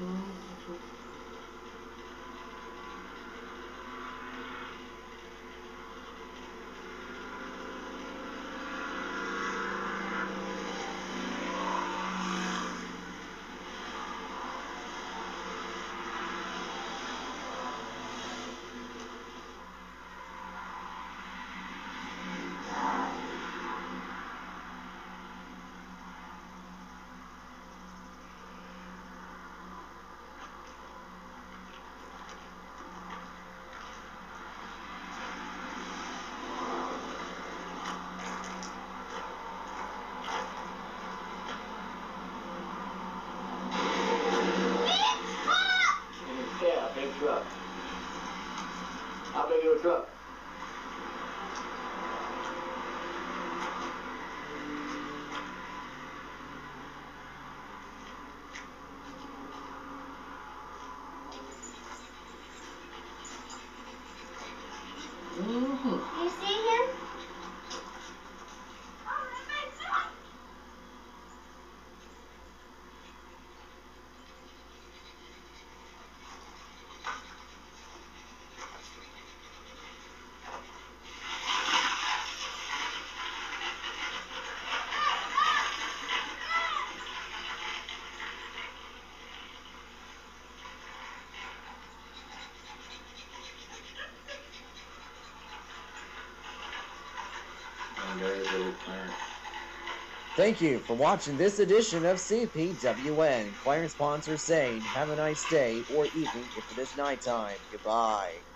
Big truck. How big of a truck? Thank you for watching this edition of CPWN. Clarence Ponsler saying, have a nice day or evening if it is nighttime. Goodbye.